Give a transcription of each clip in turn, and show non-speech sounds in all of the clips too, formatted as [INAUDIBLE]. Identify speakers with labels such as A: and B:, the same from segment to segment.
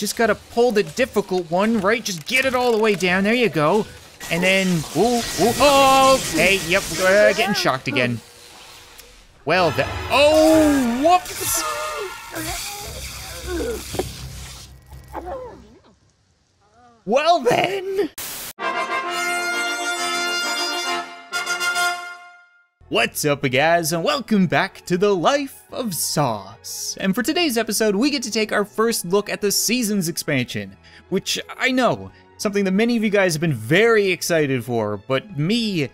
A: just gotta pull the difficult one, right? Just get it all the way down. There you go. And then, ooh, ooh, oh, hey, yep, uh, getting shocked again. Well, the, oh, whoops. Well then. What's up guys and welcome back to the life of sauce. And for today's episode we get to take our first look at the seasons expansion, which I know, something that many of you guys have been very excited for, but me,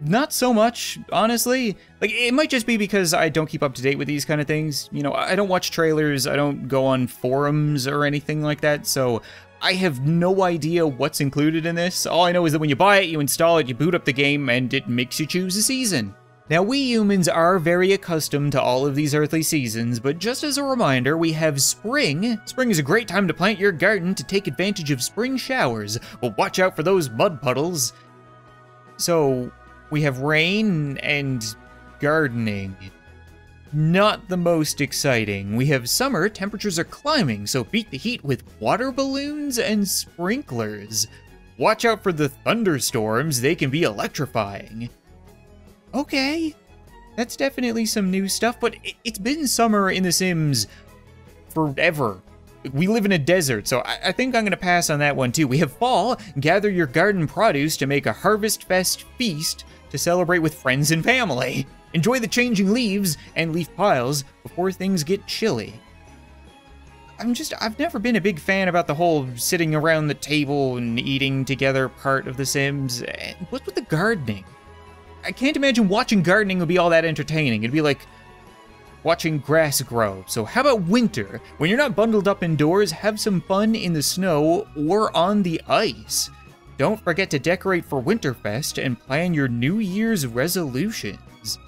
A: not so much, honestly. Like, it might just be because I don't keep up to date with these kind of things. You know, I don't watch trailers, I don't go on forums or anything like that, so I have no idea what's included in this. All I know is that when you buy it, you install it, you boot up the game, and it makes you choose a season. Now, we humans are very accustomed to all of these earthly seasons, but just as a reminder, we have spring. Spring is a great time to plant your garden to take advantage of spring showers, but watch out for those mud puddles. So, we have rain and gardening. Not the most exciting. We have summer, temperatures are climbing, so beat the heat with water balloons and sprinklers. Watch out for the thunderstorms, they can be electrifying. Okay, that's definitely some new stuff, but it's been summer in The Sims forever. We live in a desert, so I, think I'm gonna pass on that one too. We have fall, gather your garden produce to make a Harvest Fest feast to celebrate with friends and family. Enjoy the changing leaves and leaf piles before things get chilly. I'm just, I've never been a big fan about the whole sitting around the table and eating together part of The Sims. Eh, what's with the gardening? I can't imagine watching gardening would be all that entertaining. It'd be like watching grass grow. So how about winter? When you're not bundled up indoors, have some fun in the snow or on the ice. Don't forget to decorate for Winterfest and plan your New Year's resolutions.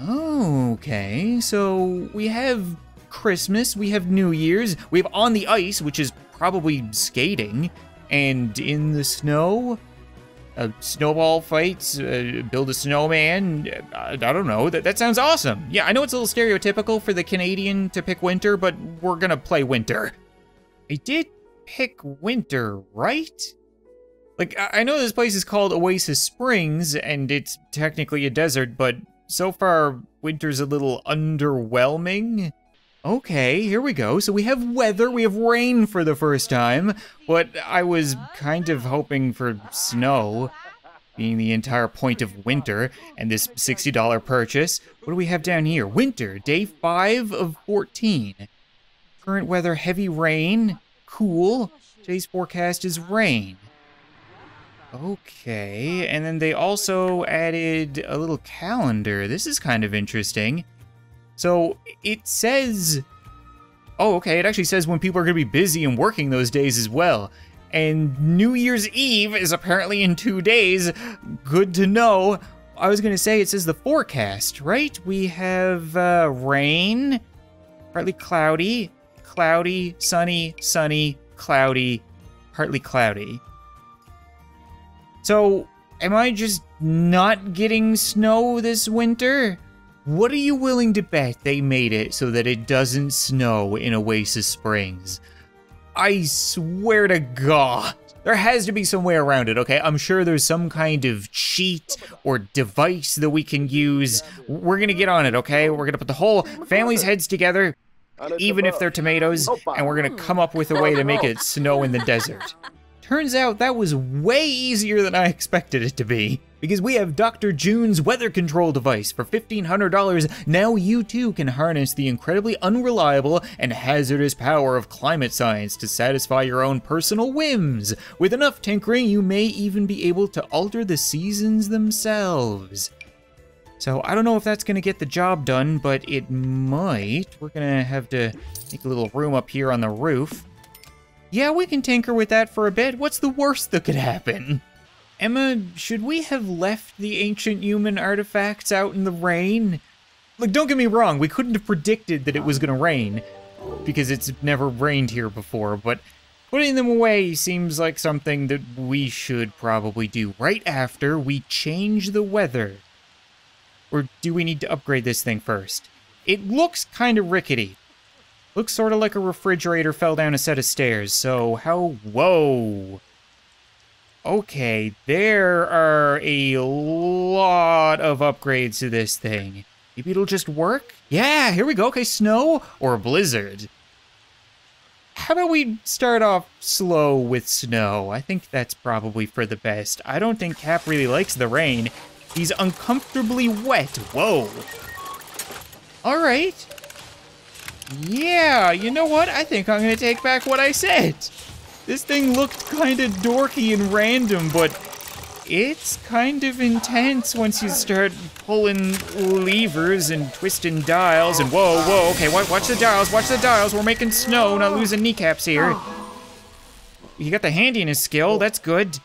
A: Okay, so we have Christmas, we have New Year's, we have on the ice, which is probably skating, and in the snow, uh, snowball fights, uh, build a snowman. I, I don't know. That, that sounds awesome. Yeah, I know it's a little stereotypical for the Canadian to pick winter, but we're gonna play winter. I did pick winter, right? Like, I, I know this place is called Oasis Springs, and it's technically a desert, but so far, winter's a little underwhelming. Okay, here we go. So we have weather, we have rain for the first time. but I was kind of hoping for snow, being the entire point of winter, and this $60 purchase. What do we have down here? Winter, day 5 of 14. Current weather, heavy rain, cool. Today's forecast is rain. Okay, and then they also added a little calendar. This is kind of interesting. So it says, oh, okay, it actually says when people are going to be busy and working those days as well. And New Year's Eve is apparently in two days. Good to know. I was going to say it says the forecast, right? We have uh, rain, partly cloudy, cloudy, sunny, sunny, cloudy, partly cloudy. So, am I just not getting snow this winter? What are you willing to bet they made it so that it doesn't snow in Oasis Springs? I swear to God. There has to be some way around it, okay? I'm sure there's some kind of cheat or device that we can use. We're gonna get on it, okay? We're gonna put the whole family's heads together, even if they're tomatoes, and we're gonna come up with a way to make it snow in the desert. Turns out that was way easier than I expected it to be. Because we have Dr. June's weather control device for $1,500, now you too can harness the incredibly unreliable and hazardous power of climate science to satisfy your own personal whims. With enough tinkering, you may even be able to alter the seasons themselves. So I don't know if that's gonna get the job done, but it might. We're gonna have to make a little room up here on the roof. Yeah, we can tinker with that for a bit. What's the worst that could happen? Emma, should we have left the ancient human artifacts out in the rain? Like, don't get me wrong, we couldn't have predicted that it was gonna rain, because it's never rained here before, but putting them away seems like something that we should probably do right after we change the weather. Or do we need to upgrade this thing first? It looks kind of rickety. Looks sort of like a refrigerator fell down a set of stairs, so how... Whoa! Okay, there are a lot of upgrades to this thing. Maybe it'll just work? Yeah, here we go. Okay, snow or blizzard. How about we start off slow with snow? I think that's probably for the best. I don't think Cap really likes the rain. He's uncomfortably wet. Whoa. All right. Yeah, you know what? I think I'm gonna take back what I said. This thing looked kind of dorky and random, but it's kind of intense once you start pulling levers and twisting dials and whoa, whoa, okay, watch the dials, watch the dials. We're making snow, not losing kneecaps here. You got the handiness skill, that's good.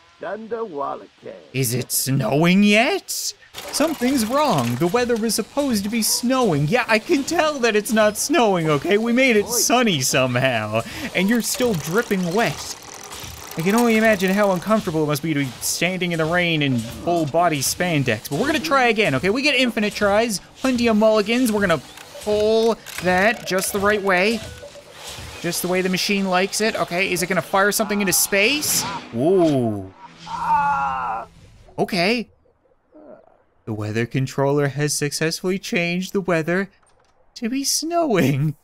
A: Is it snowing yet? Something's wrong. The weather was supposed to be snowing. Yeah, I can tell that it's not snowing, okay? We made it sunny somehow, and you're still dripping wet. I can only imagine how uncomfortable it must be to be standing in the rain in full body spandex. But we're gonna try again, okay? We get infinite tries, plenty of mulligans. We're gonna pull that just the right way. Just the way the machine likes it. Okay, is it gonna fire something into space? Ooh. Okay. The weather controller has successfully changed the weather to be snowing.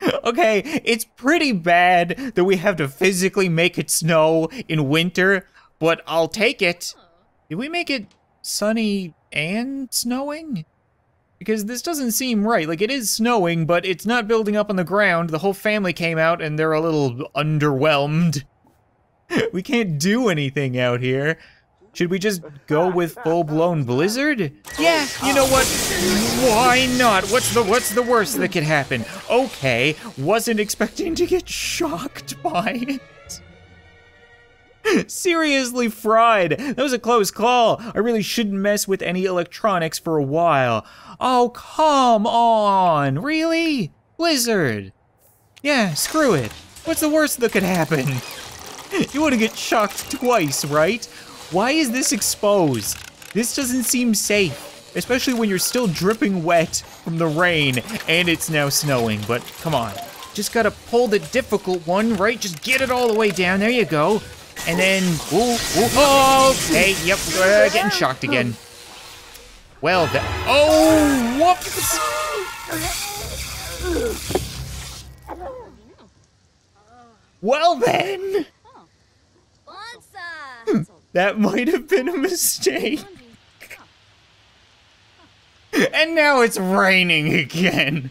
A: [LAUGHS] okay, it's pretty bad that we have to physically make it snow in winter, but I'll take it. Did we make it sunny and snowing? Because this doesn't seem right. Like, it is snowing, but it's not building up on the ground. The whole family came out and they're a little underwhelmed. [LAUGHS] we can't do anything out here. Should we just go with full-blown blizzard? Yeah, you know what? Why not? What's the what's the worst that could happen? Okay, wasn't expecting to get shocked by it. [LAUGHS] Seriously fried. That was a close call. I really shouldn't mess with any electronics for a while. Oh, come on. Really? Blizzard. Yeah, screw it. What's the worst that could happen? [LAUGHS] You want to get shocked twice, right? Why is this exposed? This doesn't seem safe, especially when you're still dripping wet from the rain and it's now snowing, but come on. Just gotta pull the difficult one, right? Just get it all the way down, there you go. And then, ooh, ooh, oh, okay, yep, uh, getting shocked again. Well, the, oh, whoops! Well then! That might have been a mistake. And now it's raining again.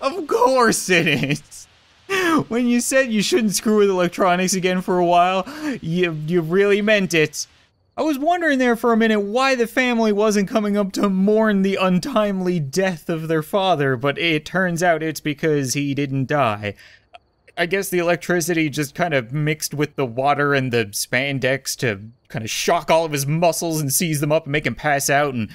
A: Of course it is. When you said you shouldn't screw with electronics again for a while, you, you really meant it. I was wondering there for a minute why the family wasn't coming up to mourn the untimely death of their father, but it turns out it's because he didn't die. I guess the electricity just kind of mixed with the water and the spandex to kind of shock all of his muscles and seize them up and make him pass out and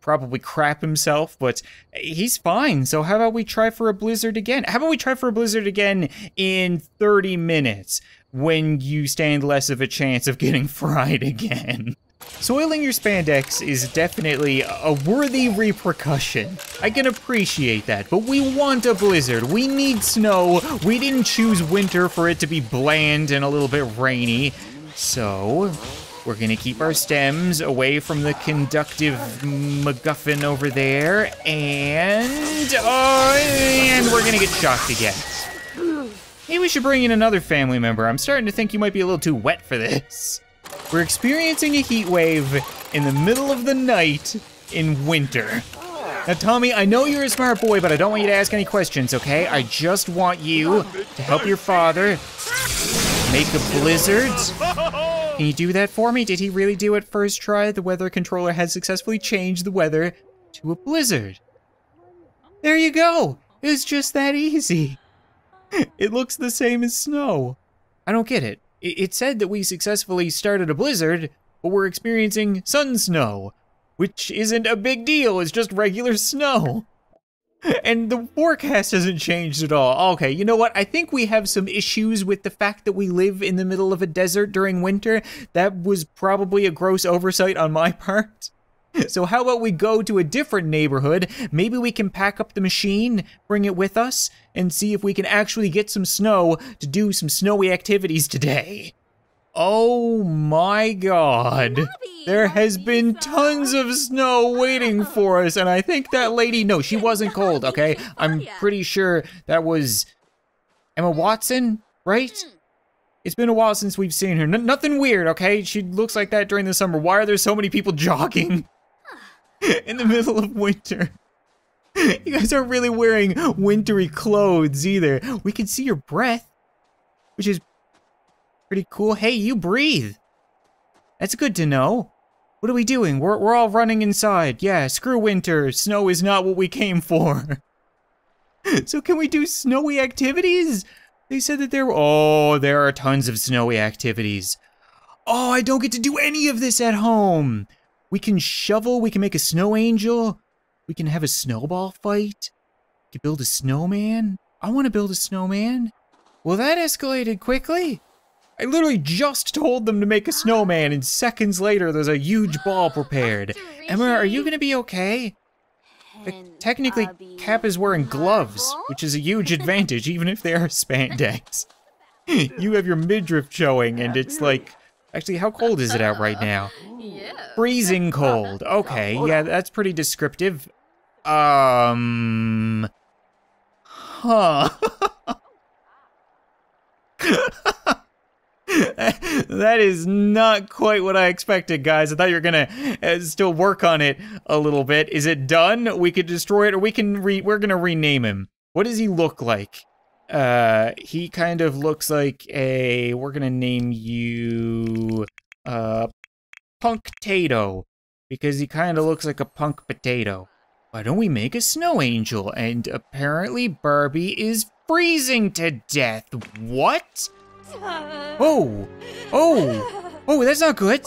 A: probably crap himself, but he's fine. So how about we try for a blizzard again? How about we try for a blizzard again in 30 minutes when you stand less of a chance of getting [LAUGHS] fried again? Soiling your spandex is definitely a worthy repercussion. I can appreciate that, but we want a blizzard. We need snow. We didn't choose winter for it to be bland and a little bit rainy. So, we're gonna keep our stems away from the conductive MacGuffin over there, and, uh, and we're gonna get shocked again. Maybe we should bring in another family member. I'm starting to think you might be a little too wet for this. We're experiencing a heat wave in the middle of the night in winter. Now, Tommy, I know you're a smart boy, but I don't want you to ask any questions, okay? I just want you to help your father make a blizzard. Can you do that for me? Did he really do it first try? The weather controller has successfully changed the weather to a blizzard. There you go. It was just that easy. [LAUGHS] It looks the same as snow. I don't get it. It said that we successfully started a blizzard, but we're experiencing sun snow, which isn't a big deal, it's just regular snow. [LAUGHS] And the forecast hasn't changed at all. Okay, you know what? I think we have some issues with the fact that we live in the middle of a desert during winter. That was probably a gross oversight on my [LAUGHS] part. So how about we go to a different neighborhood? Maybe we can pack up the machine, bring it with us, and see if we can actually get some snow to do some snowy activities today. Oh my god. There has been tons of snow waiting for us, and I think that lady, no, she wasn't [LAUGHS] cold, okay? I'm pretty sure that was Emma Watson, right? It's been a while since we've seen her. N nothing weird, okay? She looks like that during the summer. Why are there so many people [LAUGHS] jogging? [LAUGHS] in the middle of winter. You guys aren't really wearing wintry clothes either. We can see your breath, which is pretty cool. Hey, you breathe. That's good to know. What are we doing? We're, we're all running inside. Yeah, screw winter. Snow is not what we came for. [LAUGHS] so can we do snowy activities? They said that there, oh, there are tons of snowy activities. Oh, I don't get to do any of this at home. We can shovel, we can make a snow angel, we can have a snowball fight, we can build a snowman. I want to build a snowman. Well, that escalated quickly. I literally just told them to make a snowman, and seconds later, there's a huge ball prepared. Emma, are you gonna be okay? Like, technically, Cap is wearing gloves, which is a huge advantage, even if they are spandex. [LAUGHS] you have your midriff showing, and it's like Actually, how cold is it out right now? [LAUGHS] Freezing cold. [LAUGHS] Okay, yeah, that's pretty descriptive. Um... Huh. [LAUGHS] that is not quite what I expected, guys. I thought you were gonna uh, still work on it a little bit. Is it done? We could destroy it, or we can re- we're gonna rename him. What does he look like? Uh, he kind of looks like a, we're gonna name you, uh, Punk Tato, because he kind of looks like a punk potato. Why don't we make a snow angel? And apparently Barbie is freezing to death. What? [LAUGHS] Oh, oh, oh, that's not good.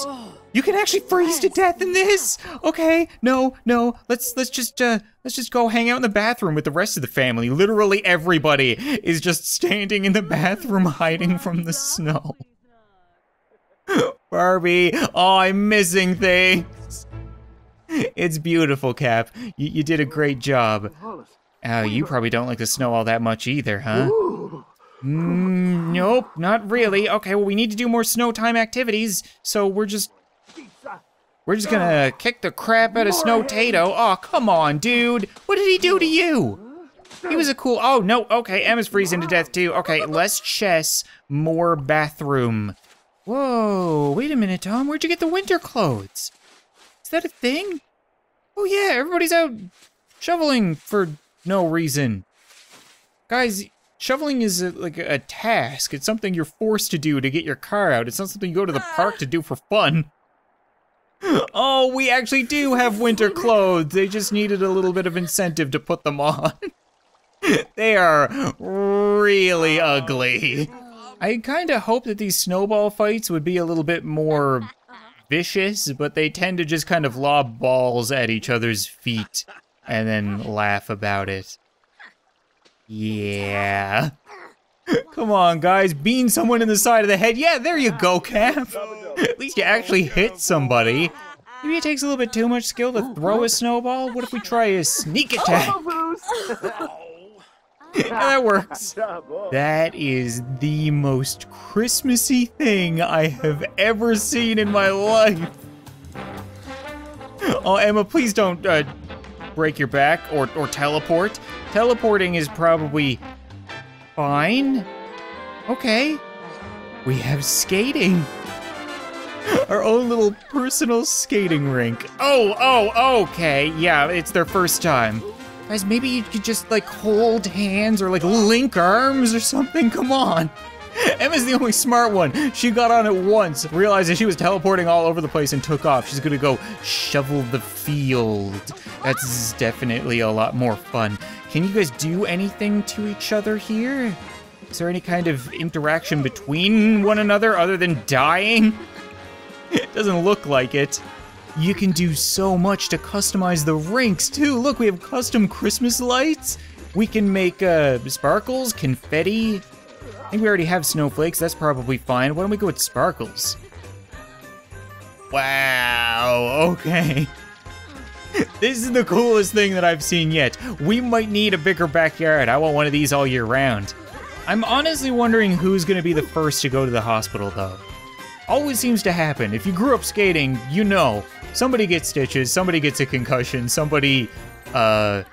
A: You can actually freeze to death in this. Okay, no, no. Let's let's just uh let's just go hang out in the bathroom with the rest of the family. Literally everybody is just standing in the bathroom hiding from the snow. [LAUGHS] Barbie, oh, I'm missing things. It's beautiful, Cap. You, you did a great job. Oh, you probably don't like the snow all that much either, huh? Mm, nope, not really. Okay, well, we need to do more snow time activities, so we're just we're just gonna kick the crap out of Snow Tato. Oh, come on, dude. What did he do to you? He was a cool, oh no, okay, Emma's freezing to death too. Okay, less chess, more bathroom. Whoa, wait a minute, Tom, where'd you get the winter clothes? Is that a thing? Oh yeah, everybody's out shoveling for no reason. Guys, shoveling is a, like a task. It's something you're forced to do to get your car out. It's not something you go to the park to do for fun. Oh, we actually do have winter clothes. They just needed a little bit of incentive to put them on. [LAUGHS] they are really ugly. I kind of hope that these snowball fights would be a little bit more vicious, but they tend to just kind of lob balls at each other's feet and then laugh about it. Yeah. Come on, guys, bean someone in the side of the head. Yeah, there you go, Cap. At least you actually hit somebody. Maybe it takes a little bit too much skill to throw a snowball. What if we try a sneak attack? [LAUGHS] yeah, that works. [LAUGHS] That is the most Christmassy thing I have ever seen in my life. Oh, Emma, please don't uh, break your back or, or teleport. Teleporting is probably fine. Okay. We have skating. [LAUGHS] Our own little personal skating rink. Oh, oh, okay. Yeah, it's their first time. Guys, maybe you could just like hold hands or like link arms or something. Come on. [LAUGHS] Emma's the only smart one. She got on it once, realized that she was teleporting all over the place and took off. She's gonna go shovel the field. That's definitely a lot more fun. Can you guys do anything to each other here? Is there any kind of interaction between one another other than dying? it [LAUGHS] doesn't look like it. You can do so much to customize the rinks too. Look, we have custom Christmas lights. We can make uh, sparkles, confetti. I think we already have snowflakes. That's probably fine. Why don't we go with sparkles? Wow, okay. [LAUGHS] this is the coolest thing that I've seen yet. We might need a bigger backyard. I want one of these all year round. I'm honestly wondering who's gonna be the first to go to the hospital though. Always seems to happen. If you grew up skating, you know. Somebody gets stitches, somebody gets a concussion, somebody, uh,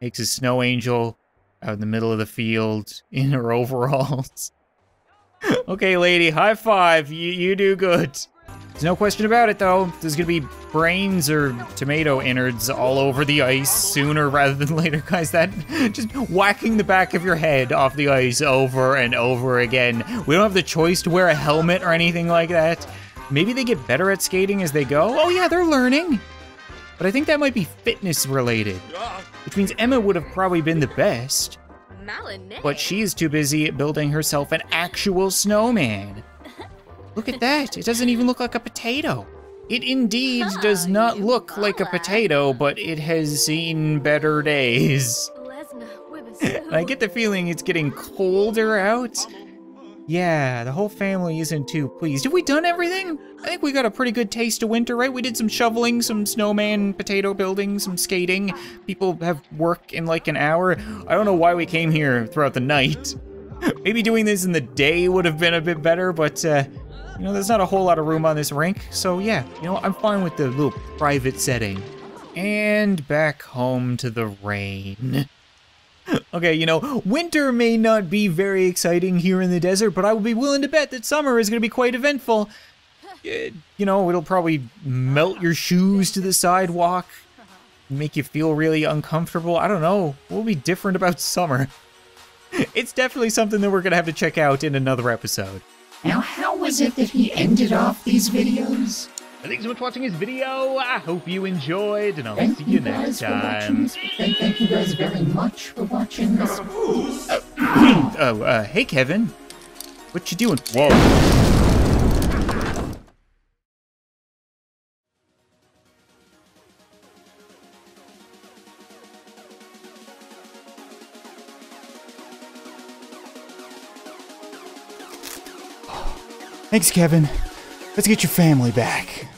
A: makes a snow angel out in the middle of the field in her [LAUGHS] overalls. okay, lady, high five. You, you do good. There's no question about it, though. There's gonna be brains or tomato innards all over the ice sooner rather than [LAUGHS] later, guys. That just whacking the back of your head off the ice over and over again. We don't have the choice to wear a helmet or anything like that. Maybe they get better at skating as they go. Oh yeah, they're learning. But I think that might be fitness related, which means Emma would have probably been the best. But she's too busy building herself an actual snowman. Look at that, it doesn't even look like a potato. It indeed does not look like a potato, but it has seen better days. [LAUGHS] I get the feeling it's getting colder out. Yeah, the whole family isn't too pleased. Have we done everything? I think we got a pretty good taste of winter, right? We did some shoveling, some snowman potato building, some skating. People have work in like an hour. I don't know why we came here throughout the night. [LAUGHS] Maybe doing this in the day would have been a bit better, but uh, you know, there's not a whole lot of room on this rink, so yeah, you know, I'm fine with the little private setting. And back home to the rain. Okay, you know, winter may not be very exciting here in the desert, but I will be willing to bet that summer is going to be quite eventful. Eh, you know, it'll probably melt your shoes to the sidewalk, make you feel really uncomfortable. I don't know. Will be different about summer? It's definitely something that we're going to have to check out in another episode.
B: Now, how was it that he ended off these videos?
A: Thanks so much for watching his video. I hope you enjoyed, and I'll
B: Thank
A: see
B: you
A: you next time.
B: this. Thank, thank you guys very much for watching this. [COUGHS]
A: Oh, uh, hey, Kevin. What you doing? Whoa. Thanks, Kevin. Let's get your family back.